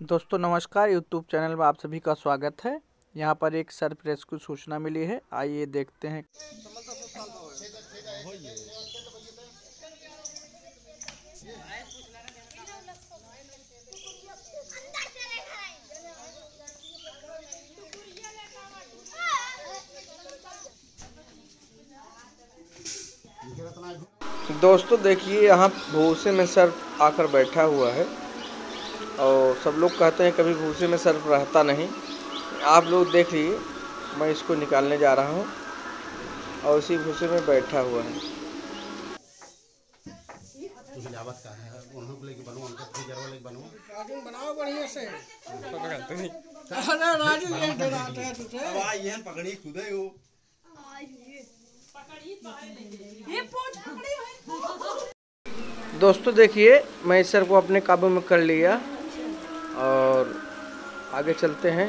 दोस्तों, नमस्कार। YouTube channel में आप सभी का स्वागत है। यहाँ पर एक सरप्राइज़ की सूचना मिली है। आइए देखते हैं। दोस्तों, देखिए, यहाँ भूसे में सर्प आकर बैठा हुआ है। और सब लोग कहते हैं कभी भूसे में सर्प रहता नहीं। आप लोग देख लीजिए मैं इसको निकालने जा रहा हूँ और उसी भूसे में बैठा हुआ है। है? हैं हो दोस्तों देखिए मैं इस सर को अपने काबू में कर लिया। और आगे चलते हैं।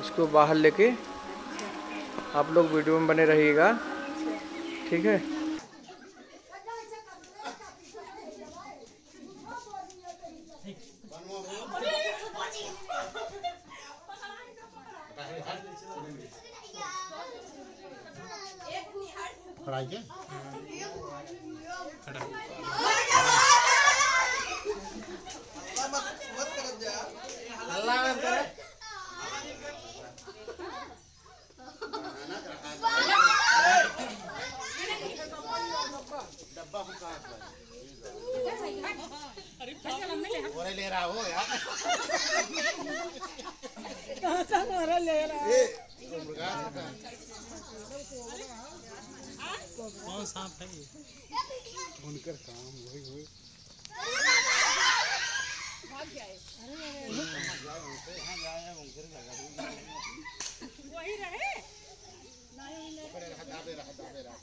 इसको बाहर लेके आप लोग वीडियो में बने रहिएगा। ठीक है? फ्राई के अल्लाह मत करे डब्बा हम कहाँ से ओरे ले रहा हो यार कहाँ से हमारा ले रहा है? तो मुर्गा का उनकर काम, वही हुए दाबे रहा दाबे रहा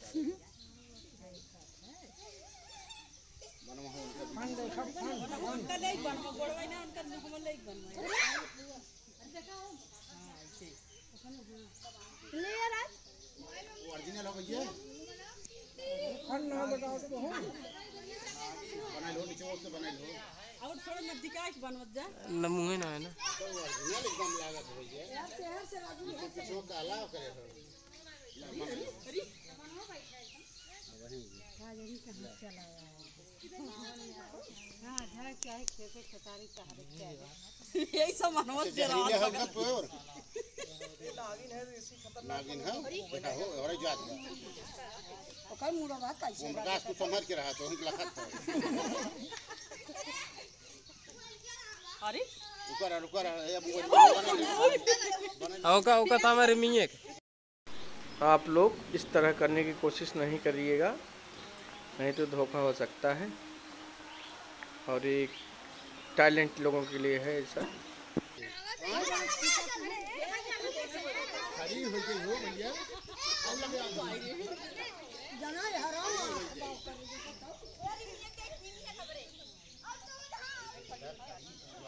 बनवा हो उनका फन देखा फन ओरिजिनल हो भैया फन ना बताओ तो हूँ बनाई लो नीचे से बनाई लो नमूहे ना है ना तो एकदम लागत हो भैया नीचे कुछ काला करे हो यही सब मनोज जहरीले हो का प्योर नागिन है। बेटा हो और जात का ओकर मुड़ा बात कैसे ओम प्रकाश समझ के रहा तो लखत है अरे अब मिये आप लोग इस तरह करने की कोशिश नहीं करिएगा नहीं तो धोखा हो सकता है। और एक टैलेंट लोगों के लिए है ऐसा।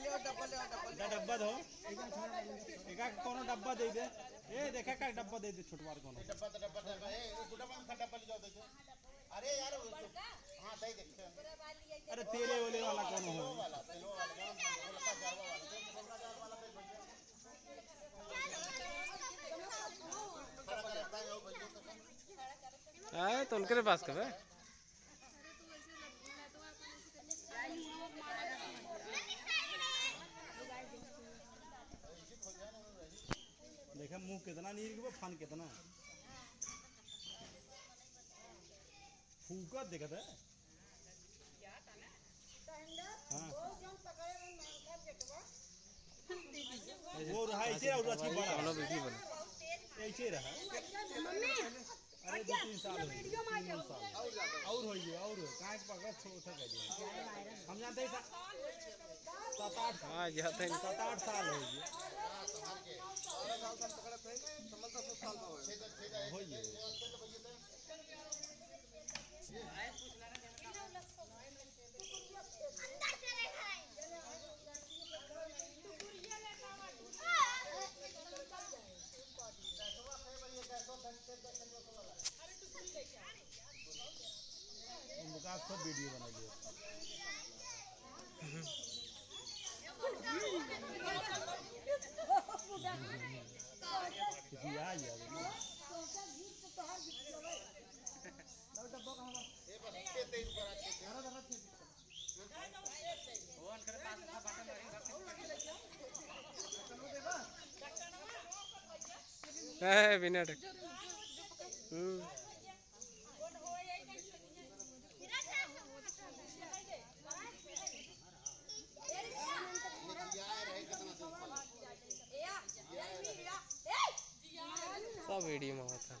डब्बा दो। एका कोनो डब्बा दे दे। ए देखा का डब्बा दे दे छोटवार कोनो। डब्बा तो डब्बा तो ए वो बुढ़ा में खड्डा पल जाओ देखो। अरे यार तो- हाँ दे हैं अरे तेरे वाले वाला कोनो हो। वाला तेलो वाला वाला तो कोबरा जार वाला पे भैया आए तो उनके पास कब है। देखा मुँह कितना नीर के फन कितना फूका देखत है। हाँ। वो रहा ऐसे रहा और अच्छी बड़ा ऐसे रहा। अरे दो तीन साल हो गए। तीन साल और हो गए और हो काहे पकड़ छो उठा कर दिया। हम जानते हैं सात आठ हाँ जाते हैं। सात आठ साल हो गए हो गए उनका सब वीडियो बना लिया किसी आ गया है बिना ढक हम्म सब वीडियो में होता है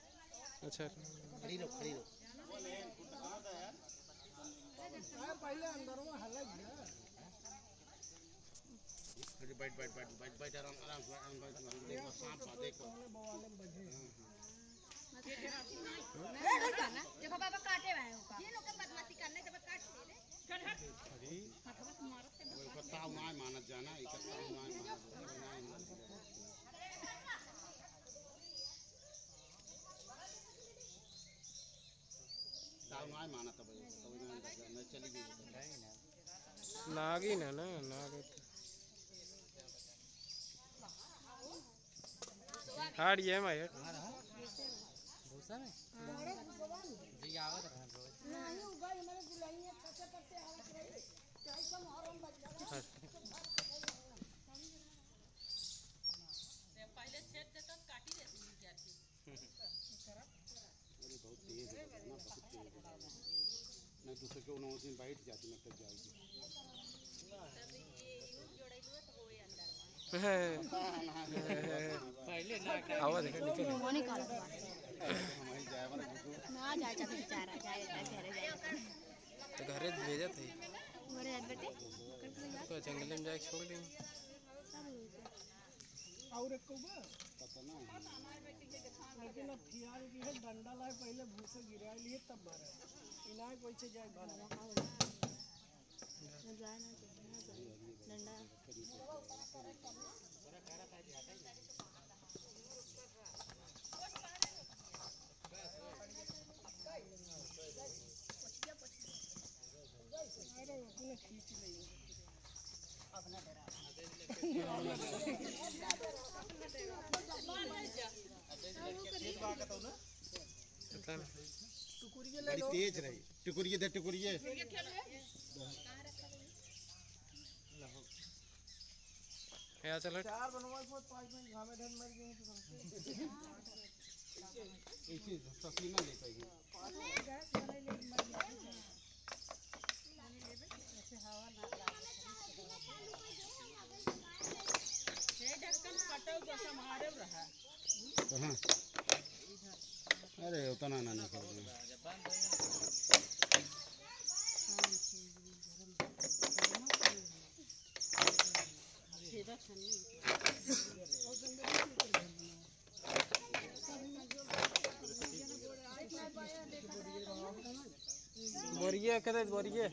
अच्छा। खड़ी रहो खड़ी रहो पहले अंदर में हल्ला गया अरे बैठ बैठ बैठ बैठ बैठ आराम आराम से आराम बैठ आराम। देखो सांप आ देखो। बवाले में बजे देखो बाबा काटे हुए हैं ये लोग के बदमाशी करने जब काट ले ले वो इकट्ठा हुआ है मानत जाना इकट्ठा हुआ है मानत जाना। ताऊ ना माना तब तब मैं चली गई नागिन है ना नाग हार ये है मायर नहीं उगा हमारे बुलाई में खचा करते आवत रही कैसा मुहर्रम बज गया पहले छेद देता काटी देती विद्यार्थी अरे बहुत तेज है ना बहुत तेज है नहीं दूसरे के उन्होंने दिन बैठ जाती जाएगी तो निकल वो निकाल हमारी ना जाए जा बेचारा जाए घरे जाए तो घरे भेजा थे। घरे बेटे तो जंगल में जाके छोड़ देंगे और एक कौवा पता ना लेकिन अब फियाल की है डंडा लाए पहले भूसे गिरा लिए तब मारे इनाय कोई से जाए भरा डंडा अरे उसने खींच ली पता नहीं टुकुरिए ले बड़ी तेज रही। टुकुरिए दे टुकुरिए या चलो। चार बनवा को पाँच मिनट घामे धन मर गए तो ऐसे तस्वीर ना ले पाएगी। ढक्कन कटौ जैसा मारे रहा। कहाँ अरे उतना ना नहीं कर बोरिए कहते बोरिए।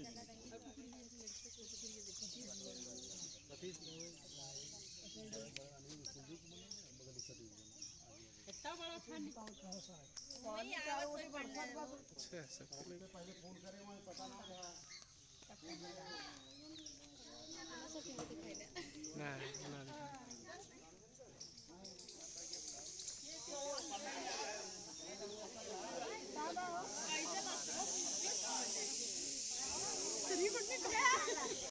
इतना बड़ा अच्छा ऐसा पहले फ़ोन करें वहाँ पता ना ना ना। बाबा ऐसे बात करो